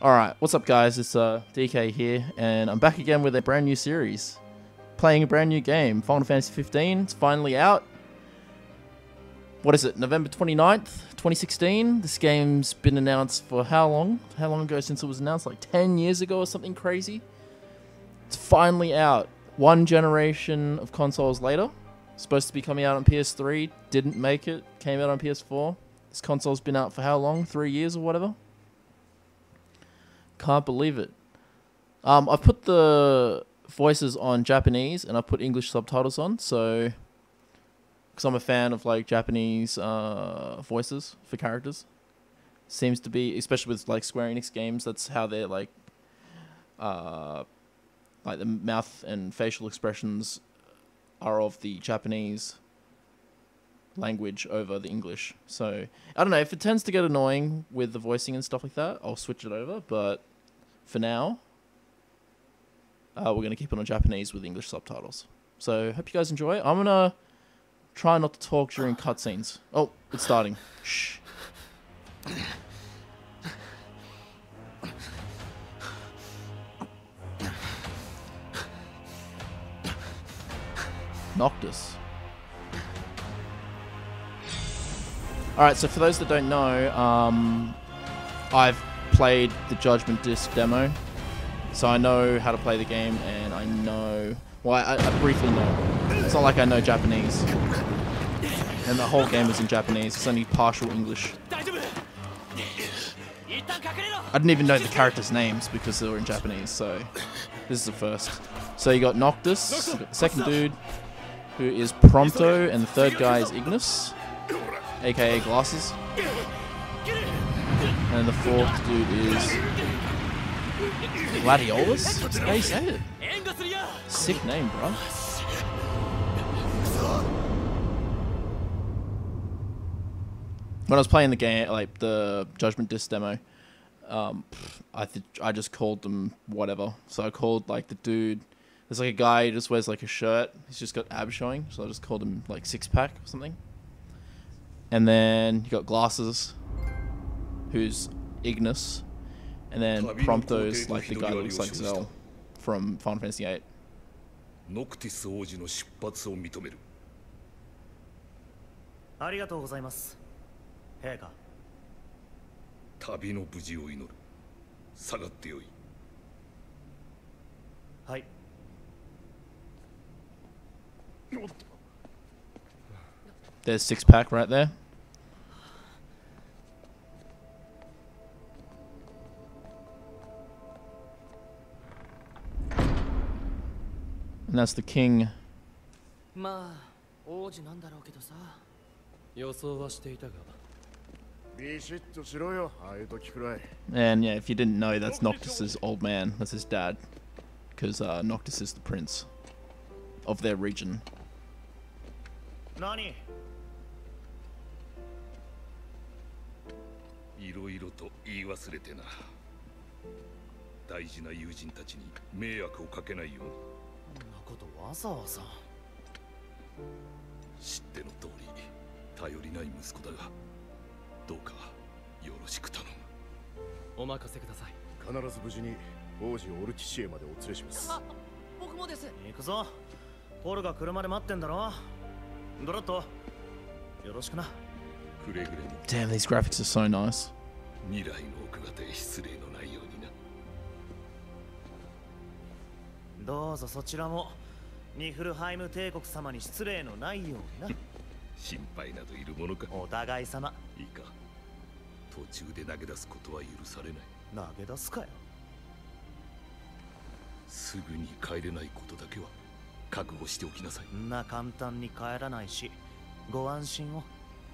Alright, what's up guys? It's uh, DK here, and I'm back again with a brand new series. Playing a brand new game, Final Fantasy 15. It's finally out. What is it, November 29th, 2016? This game's been announced for how long? How long ago since it was announced? Like 10 years ago or something crazy? It's finally out. One generation of consoles later. Supposed to be coming out on PS3, didn't make it, came out on PS4. This console's been out for how long? Three years or whatever? Can't believe it. Um, I've put the voices on Japanese and I put English subtitles on, so because I'm a fan of like Japanese uh, voices for characters. Seems to be, especially with like Square Enix games, that's how they're like, uh, like the mouth and facial expressions are of the Japanese language over the English. So I don't know if it tends to get annoying with the voicing and stuff like that. I'll switch it over, but for now, uh, we're gonna keep it on Japanese with English subtitles. So hope you guys enjoy. I'm gonna try not to talk during cutscenes. Oh, it's starting. Shh. Noctis. Alright, so for those that don't know, um, I've played the Judgment Disc demo. So I know how to play the game and I know... Well, I, I briefly know. It's not like I know Japanese. And the whole game is in Japanese. It's only partial English. I didn't even know the characters' names because they were in Japanese, so this is the first. So you got Noctis, second dude, who is Prompto, and the third guy is Ignis, aka Glasses. And the fourth dude is Gladiolus? How you say it. Sick name, bro. When I was playing the game, like the Judgment Disc demo, um, I I just called them whatever. So I called like the dude. There's like a guy who just wears like a shirt. He's just got abs showing, so I just called him like six pack or something. And then you got glasses, who's Ignis, and then Prompto's like the guy that looks like Zell from Final Fantasy VIII. ノクティス王子の出発を認めるありがとうございます陛下旅の無事を祈る下がってよいはい There's six pack right there. And that's the king. まあ王子なんだろうけどさ予想はしていたがビシッとしろよああいう時くらい And yeah, if you didn't know, that's Noctis's old man. That's his dad. Because uh, Noctis is the prince of their region. 何いろいろと言い忘れてな大事な友人たちに迷惑をかけないように ことわざわざ知っての通り頼りない息子だがどうかよろしく頼む。お任せください。必ず無事に王子オルティシエまでお連れします。あ僕もです。行くぞ。ポルが車で待ってんだろ。ドラットよろしくな。くれぐれも。Damn, these graphics are so nice. 未来の奥方へ失礼のないよどうぞそちらもニフルハイム帝国様に失礼のないように心配などいるものか。なお互い様。いいか。途中で投げ出すことは許されない。投げ出すかよ。すぐに帰れないことだけは。覚悟しておきなさい。んな簡単に帰らないしご安心を。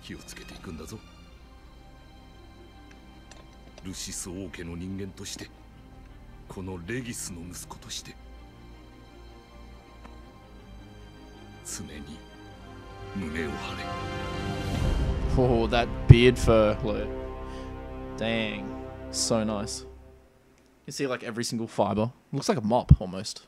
気をつけていくんだぞ。ルシス王家の人間としてこのレギスの息子として 常に胸を張れ Oh, that beard fur. Look. Dang. So nice. You see like every single fiber. Looks like a mop almost.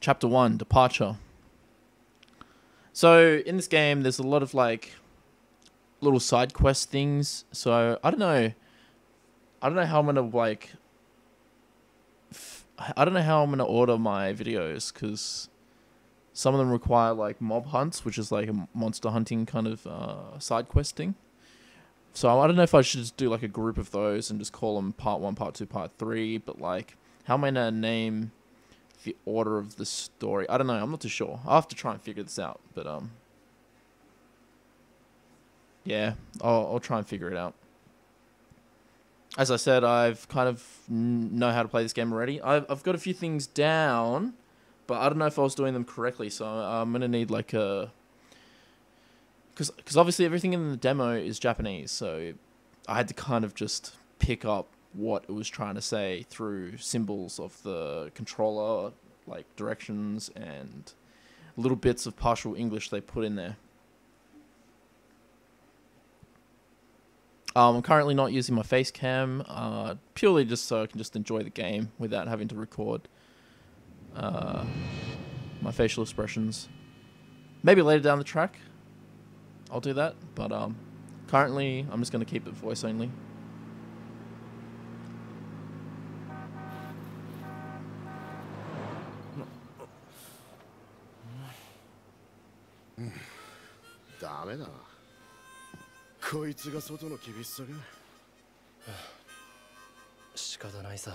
Chapter 1 Departure. So in this game, there's a lot of like little side quest things. So I don't know. I don't know how I'm gonna like. I don't know how I'm gonna order my videos because some of them require like mob hunts, which is like a monster hunting kind of uh, side quest thing. So I don't know if I should just do like a group of those and just call them part one, part two, part three. But like, how am I gonna name the order of the story? I don't know. I'm not too sure. I'll have to try and figure this out. But um, yeah, I'll I'll try and figure it out. As I said, I've kind of know how to play this game already. I've I've got a few things down, but I don't know if I was doing them correctly. So I'm gonna need like a because obviously everything in the demo is Japanese, so I had to kind of just pick up what it was trying to say through symbols of the controller, like directions and little bits of partial English they put in there. Um, I'm currently not using my face cam, uh, purely just so I can just enjoy the game without having to record uh, my facial expressions. Maybe later down the track, I'll do that. But um, currently, I'm just going to keep it voice only. Damn it. こいつが外の厳しさが。仕方ないさ。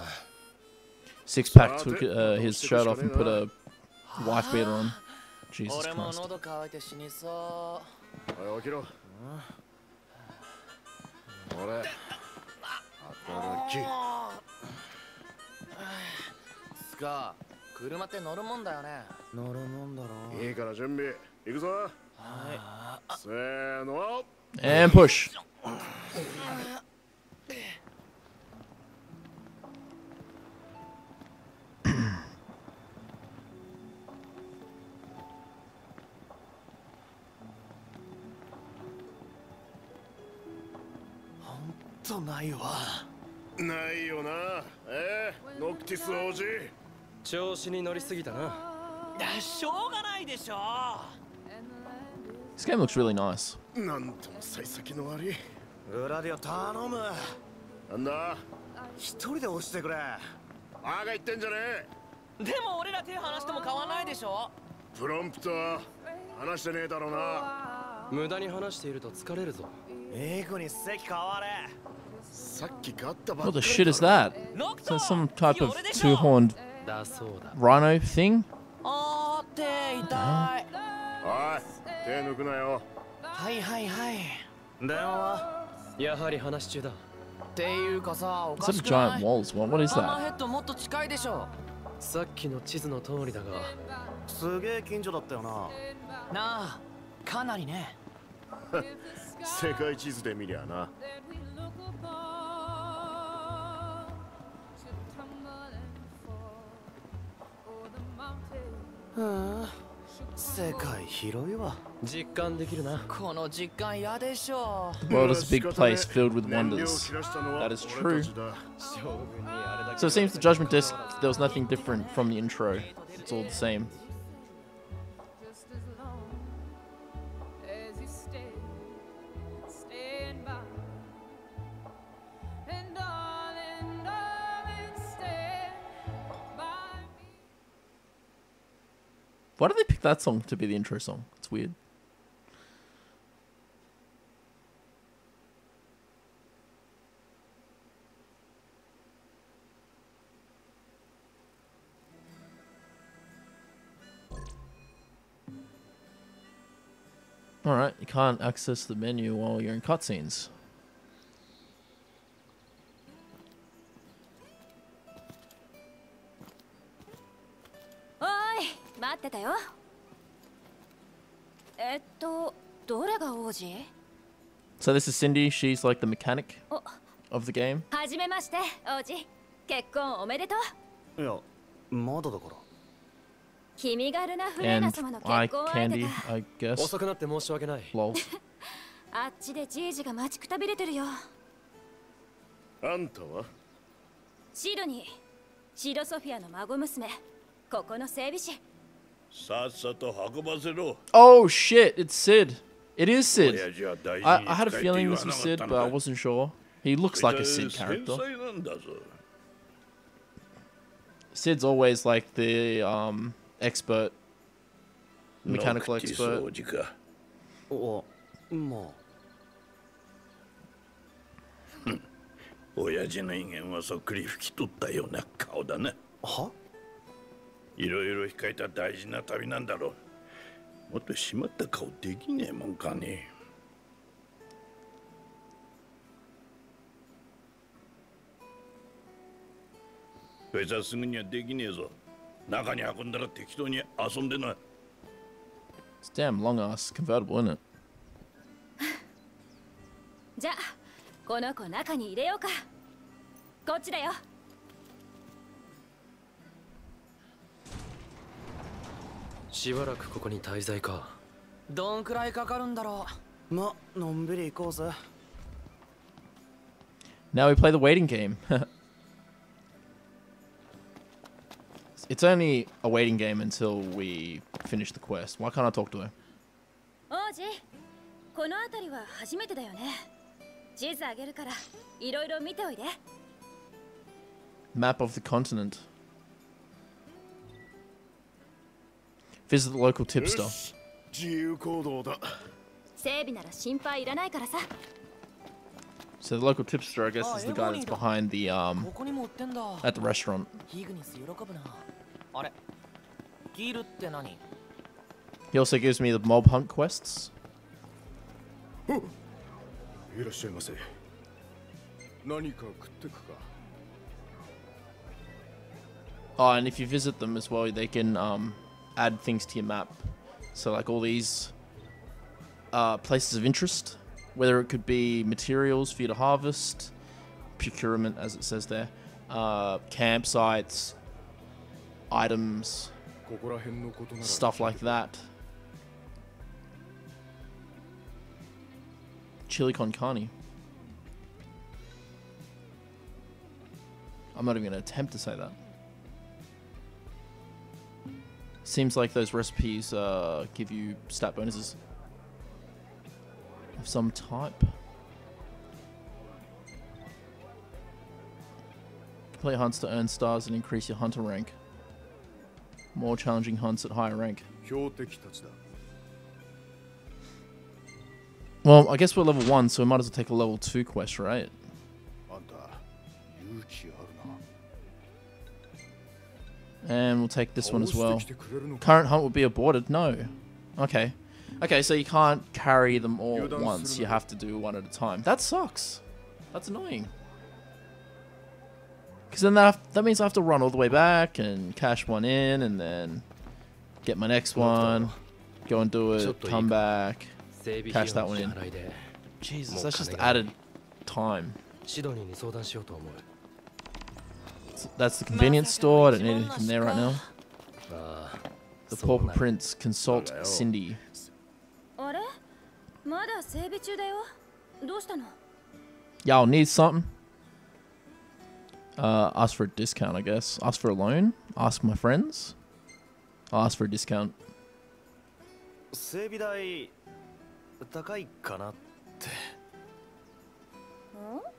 Six pack took uh, his shirt off and put a wife beater on. Jesus 俺も Christ. 喉乾いて死にそおい起きろ。俺働き。うスカ車って乗るもんだよね。乗るもんだろいいから準備行くぞ。せーの And push. え、ノクティス王子調子に乗りすぎたな。しょうがないでしょ。This game looks really nice. なんとも幸先の悪い裏でよ頼むなんだ一人で押してくれバカ言ってんじゃねえでも俺ら手離しても買わないでしょプロンプトは話してねえだろうな無駄に話していると疲れるぞいい子に席変われさっき買ったばっ What か the り shit is that? ノク So ト some type of 俺でしょ two horned だそうだ rhino thing? あー手痛いおい 手抜くなよ。はいはいはい。電話は？やはり話し中だ。っていうかさおかしくな giant い?ヘッドもっと近いでしょ。さっきの地図の通りだが。すげえ近所だったよな。なあかなりね。世界地図で見りゃな。Hmm. う。ん世界広いわ実感できるなこの実感嫌でしょ The world is a big place filled with 燃料を wonders. 切らしたのは That is 俺たちだ将軍にあれだけ So it seems the Judgment Disc, there was nothing different from the intro. It's all the same. Why did they pick that song to be the intro song? It's weird. Alright, you can't access the menu while you're in cutscenes. よえっとどれが王子 So this is Cindy, she's like the mechanic お of the game. はじめまして王子結婚おめでとういやまだだから君がルナ・フレーナ And 様の eye 結婚相手 candy, か I guess. 遅くなって申し訳ない Lol. あっちでじいじが待ちくたびれてるよあんたはシドニーシドソフィアの孫娘ここの整備士 さっさと運ばせろ Oh shit, it's Cid. It is Cid. I, I had a feeling this was Cid, but I wasn't sure. He looks like a Cid character. Cid's always like the um, expert, mechanical expert. いろいろ控えた大事な旅なんだろう。もっと締まった顔できねえもんかね。こいつはすぐにはできねえぞ。中に運んだら適当に遊んでな。It's damn long ass convertible, isn't it? じゃあこの子中に入れようか。こっちだよしばらくここに滞在かどんくらいかかるんだろまのんびり行こうぜ Now we play the waiting game. it's only a waiting game until we finish the quest. Why can't I talk to her? 王子この辺りは初めてだよね地図あげるからいろいろ見ておいで Map of the continent. Visit the local tipster. So the local tipster, I guess, is the guy that's behind the, um, at the restaurant. He also gives me the mob hunt quests. Oh, and if you visit them as well, they can, um, add things to your map. So like all these uh, places of interest, whether it could be materials for you to harvest, procurement as it says there, uh, campsites, items, stuff like that. Chili con carne. I'm not even going to attempt to say that. Seems like those recipes uh, give you stat bonuses of some type. Complete hunts to earn stars and increase your hunter rank. More challenging hunts at higher rank. Well, I guess we're level 1, so we might as well take a level 2 quest, right? And we'll take this one as well. Oh, Current hunt will be aborted. No. Okay. Okay, so you can't carry them all at once. You have to do one at a time. That sucks. That's annoying. Because then that, that means I have to run all the way back and cash one in and then get my next one, go and do it, come back, cash that one in. Jesus, that's just added time. シドニーに相談しようと思う That's the convenience store. I don't need anything there right now. ああ The そう Pauper なる Prince consult Hello. Cindy. あれまだ整備中だよどうしたの Y'all need something? Uh, ask for a discount, I guess. Ask for a loan. Ask my friends. I'll ask for a discount. 整備代高いかななるほど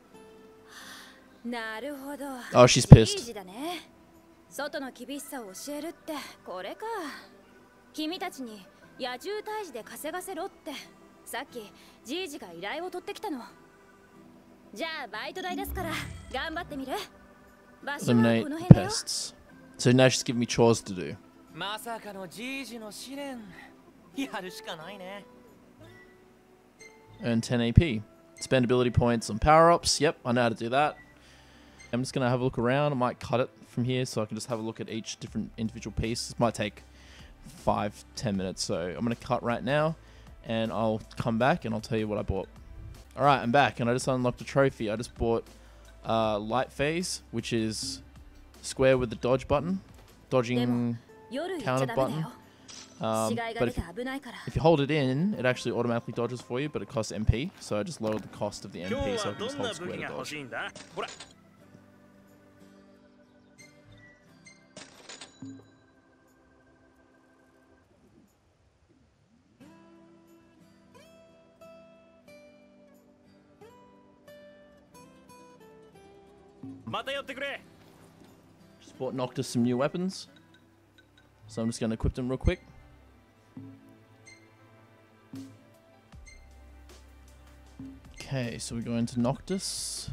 Oh, she's いい pissed. 字だね外の厳しさを教えるってこれか君たちに野獣退治で稼がせろってさっきじいじが依頼を取ってきたのじゃあバイト代ですから頑張ってみる場所は Eliminate この the 辺だよ pests. So now she's giving me chores to do. まさかのじいじの試練やるしかないね Earn 10 AP. Spend ability points on power ups. Yep, I know how to do that. I'm just going to have a look around. I might cut it from here so I can just have a look at each different individual piece. This might take five, ten minutes. So I'm going to cut right now and I'll come back and I'll tell you what I bought. All right, I'm back and I just unlocked a trophy. I just bought uh, Light Phase, which is square with the dodge button, dodging counter button. Um, but if, if, you hold it in, it actually automatically dodges for you, but it costs MP. So I just lowered the cost of the MP so I can just hold square to dodge. Just bought Noctis some new weapons. So I'm just going to equip them real quick. Okay, so we go into Noctis.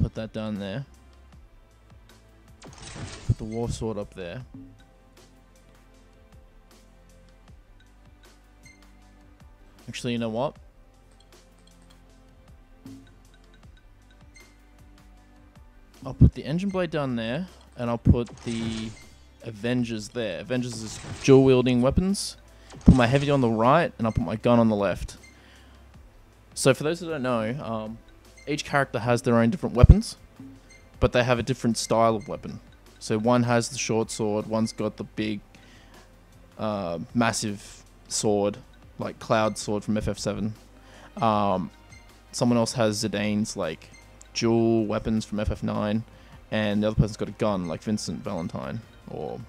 Put that down there. Put the War Sword up there. Actually, you know what? Put the engine blade down there, and I'll put the Avengers there. Avengers is dual wielding weapons. Put my heavy on the right, and I'll put my gun on the left. So for those that don't know, um, each character has their own different weapons, but they have a different style of weapon. So one has the short sword, one's got the big, uh, massive sword, like Cloud sword from FF7. Um, someone else has Zidane's like dual weapons from FF9, and the other person's got a gun like Vincent Valentine or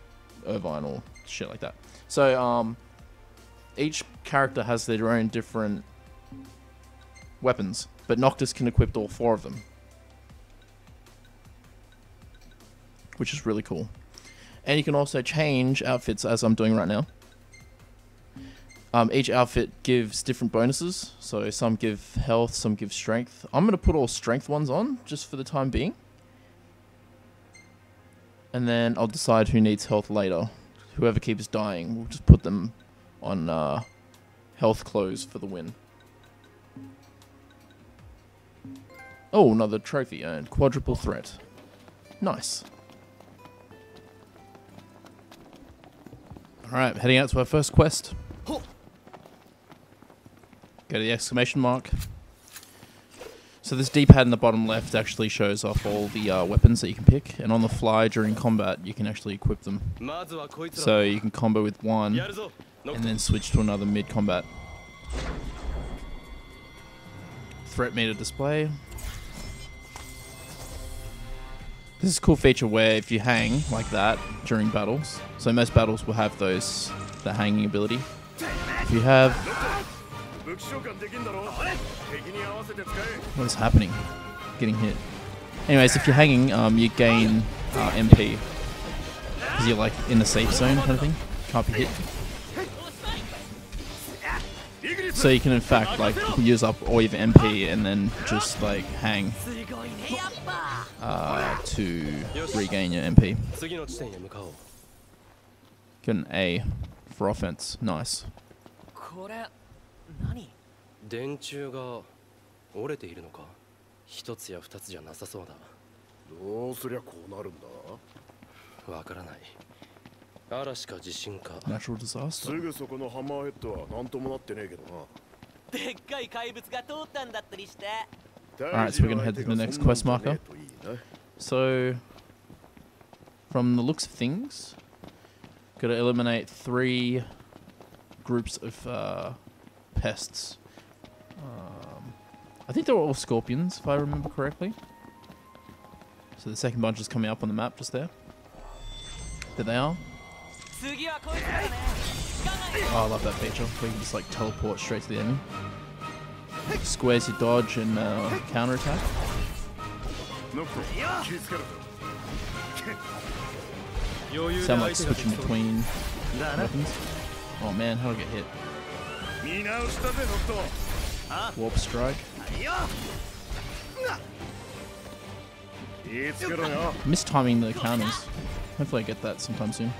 Irvine or shit like that. So um, each character has their own different weapons, but Noctis can equip all four of them, which is really cool. And you can also change outfits as I'm doing right now. Um, each outfit gives different bonuses. So some give health, some give strength. I'm going to put all strength ones on just for the time being. And then I'll decide who needs health later. Whoever keeps dying, we'll just put them on uh, health clothes for the win. Oh, another trophy earned. Quadruple threat. Nice. Alright, heading out to our first quest. Go to the exclamation mark. So this D-pad in the bottom left actually shows off all the uh, weapons that you can pick, and on the fly during combat you can actually equip them. So you can combo with one, and then switch to another mid-combat. Threat meter display. This is a cool feature where if you hang like that during battles, so most battles will have those, the hanging ability. If you have what is happening? Getting hit. Anyways, if you're hanging, um, you gain uh, MP. Because you're like in the safe zone kind of thing. Can't be hit. So you can in fact like use up all your MP and then just like hang uh, to regain your MP. Get an A for offense. Nice. 何電柱が折れているのか一つや二つじゃなさそうだどうすりゃこうなるんだわからない嵐か地震か Natural disaster. すぐそこのハンマーヘッドは何ともなってねえけどなでっかい怪物が通ったんだったりして Alright, so we're gonna head to the next quest marker. So, from the looks of things, gotta eliminate three groups of uh, pests. Um, I think they were all scorpions, if I remember correctly. So the second bunch is coming up on the map just there. There they are. Oh, I love that feature, We can just like teleport straight to the enemy. Squares your dodge and uh, counter attack. Sound like switching between weapons. Oh man, how do I get hit? Warp strike. Mistiming the counters. Hopefully I get that sometime soon.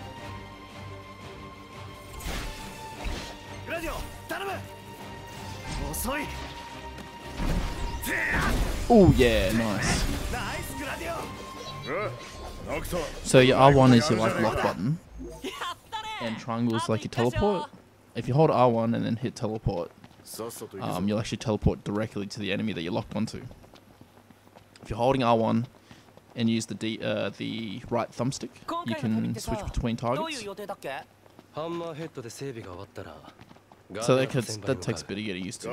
Oh yeah, nice. So your R1 is your like lock button. And triangle is like your teleport if you hold R1 and then hit teleport, um, you'll actually teleport directly to the enemy that you're locked onto. If you're holding R1 and use the D, uh, the right thumbstick, you can switch between targets. So that, that takes a bit of getting used to.